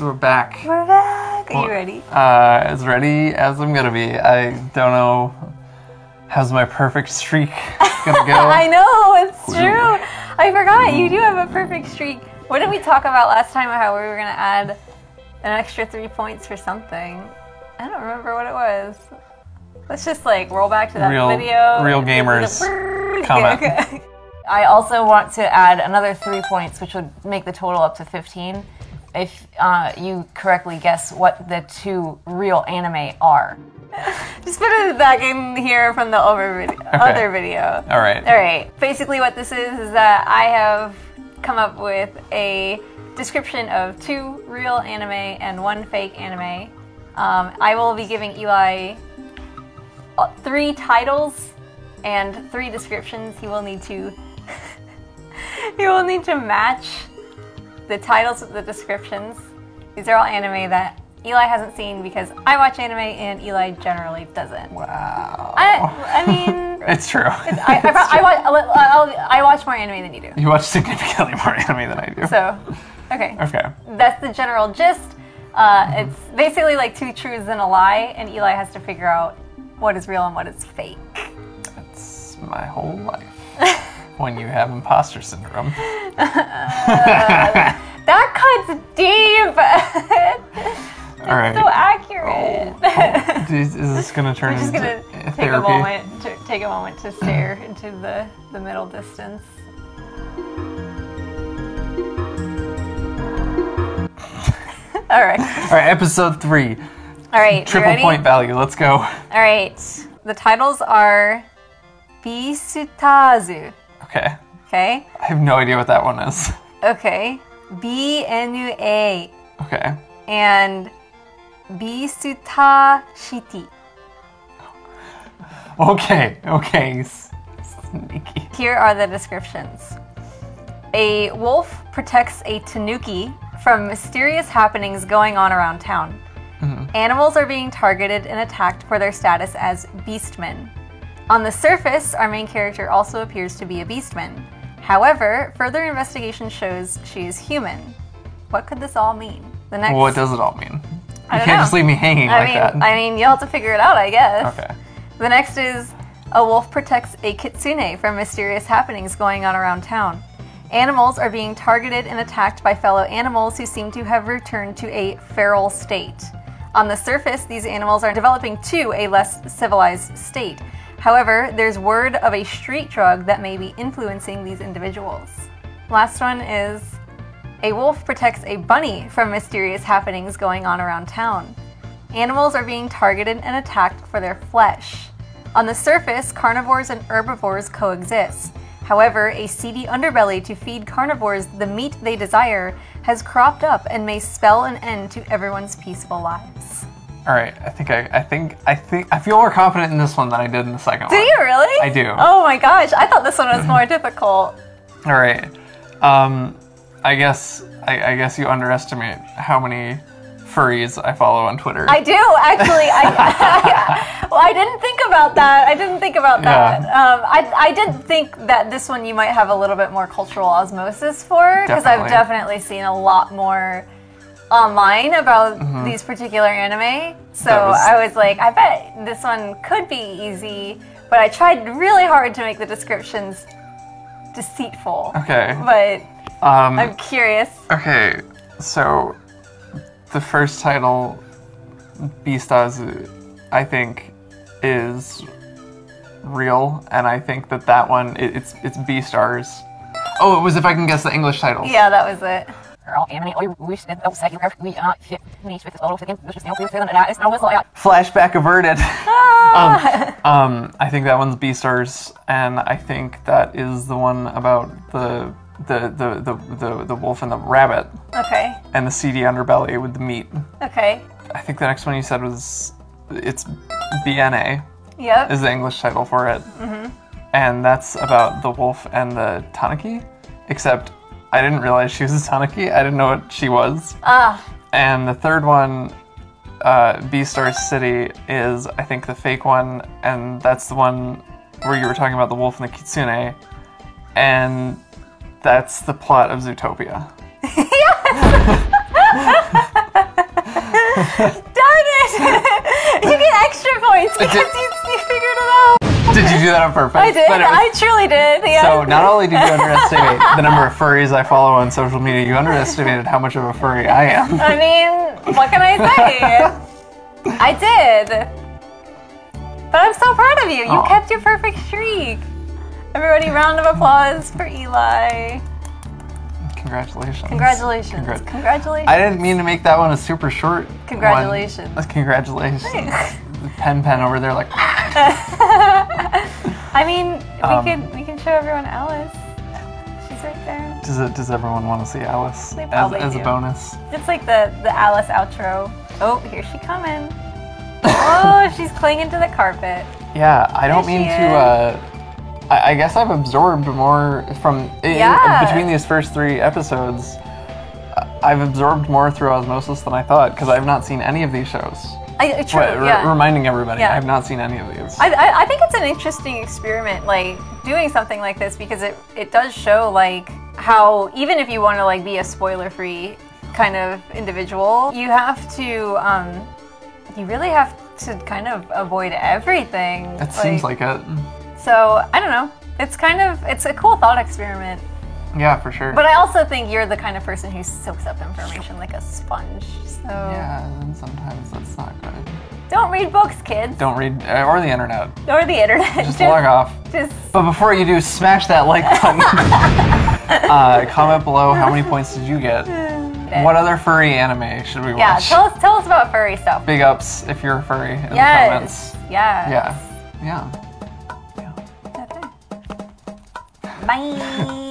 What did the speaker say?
we're back. We're back. Are you ready? Uh, as ready as I'm gonna be. I don't know. How's my perfect streak gonna go? I know, it's true. I forgot. You do have a perfect streak. What did we talk about last time? How we were going to add an extra three points for something. I don't remember what it was. Let's just like roll back to that Real- video. real gamers comment. Okay. I also want to add another three points, which would make the total up to 15 if uh, you correctly guess what the two real anime are. Just put it back in here from the over video, other video. All right. All right. Basically, what this is is that I have come up with a description of two real anime and one fake anime. Um, I will be giving Eli uh, three titles and three descriptions. He will need to. he will need to match the titles the descriptions. These are all anime that Eli hasn't seen because I watch anime and Eli generally doesn't. Wow. I, I mean, it's true. I, I, pro- I, watch, I'll, I watch more anime than you do. you watch significantly more anime than I do. So, okay. okay. That's the general gist. Uh, it's basically like two truths and a lie, and Eli has to figure out what is real and what is fake. It's my whole life. when you have imposter syndrome. That cuts deep. All right. so accurate. is, is this gonna turn We're just into gonna uh, take therapy? a moment to take a moment to stare into the the middle distance. All right, All right, episode three, all right. triple point value. Let's go. All right. The titles are Bisutazu. Okay. Okay. I have no idea what that one is. Okay. B N U A Okay. and Bisutashiti. Okay. Okay. Sneaky. Here are the descriptions. A wolf protects a tanuki from mysterious happenings going on around town. Mm-hmm. Animals are being targeted and attacked for their status as beastmen. On the surface, our main character also appears to be a beastman. However, further investigation shows she is human. What could this all mean? The next What does it all mean? You I don't can't know. just leave me hanging I like mean, that. I mean, you'll have to figure it out, I guess. okay. The next is a wolf protects a kitsune from mysterious happenings going on around town. Animals are being targeted and attacked by fellow animals who seem to have returned to a feral state. On the surface, these animals are developing to a less civilized state. However, there's word of a street drug that may be influencing these individuals. Last one is a wolf protects a bunny from mysterious happenings going on around town. Animals are being targeted and attacked for their flesh. On the surface, carnivores and herbivores coexist. However, a seedy underbelly to feed carnivores the meat they desire has cropped up and may spell an end to everyone's peaceful lives. All right. I think I, I think I think I feel more confident in this one than I did in the second Do one. Do you really? I do. Oh my gosh, I thought this one was more difficult. All right. Um, I guess I, I guess you underestimate how many furries I follow on Twitter. I do actually. I, well, I didn't think about that. I didn't think about that. Yeah. Um, I, I did think that this one you might have a little bit more cultural osmosis for because I've definitely seen a lot more online about these particular anime. So Mm-hmm. Was- I was like, I bet this one could be easy. But I tried really hard to make the descriptions deceitful. okay. But Um, I'm curious. okay. So the first title, Beastazu, I think is real, and I think that that one it, it's it's Beastars. Oh, it was if I can guess the English title. Yeah, that was it. Flashback averted. um, um, I think that one's Beastars, and I think that is the one about the the the the, the, the wolf and the rabbit Okay. and the seedy underbelly with the meat. Okay. I think the next one you said was it's BNA Yep. is the English title for it, Mm-hmm. and that's about the wolf and the tanuki. Except I didn't realize she was a tanuki. I didn't know what she was. Ah, And the third one, uh, Beastar City, is I think the fake one, and that's the one where you were talking about the wolf and the kitsune, and that's the plot of Zootopia. Darn it! you get extra points because you, you figured it out. Did you do that on purpose? I did. Was- I truly did. Yeah. so not only did you underestimate the number of furries I follow on social media, you underestimated how much of a furry I am. I mean, what can I say? I did. But I'm so proud of you. You Aw. kept your perfect streak. Everybody, round of applause for Eli. Congratulations. Congratulations. Congrat- Congratulations. I didn't mean to make that one a super short. one. Congratulations. Uh, Congratulations. pen pen over there like I mean, we Um, could we can show everyone Alice. She's right there. does it does everyone want to see Alice They as, as a bonus? It's like the the Alice outro. Oh, here she coming. oh, she's clinging to the carpet. Yeah, I don't There mean to uh I, I guess I've absorbed more from in- between these first three episodes. I've absorbed more through osmosis than I thought because I've not seen any of these shows. I, true, What- yeah. reminding everybody, Yeah. I've not seen any of these. I, I, I think it's an interesting experiment, like doing something like this because it, it does show like how even if you want to like be a spoiler free kind of individual, you have to um, you really have to kind of avoid everything. it seems like it. so. I don't know. It's kind of it's a cool thought experiment, Yeah, for sure. but I also think you're the kind of person who soaks up information like a sponge. So yeah, and sometimes that's not good. Don't read books, kids, Don't read uh, or the internet. or the internet. Just log off. Just But before you do, smash that like button. uh, comment below how many points did you get. What other furry anime should we watch? yeah. Tell us tell us about furry stuff. Big ups if you're a furry in the comments. Yes. Yeah. Yeah. Okay. Bye.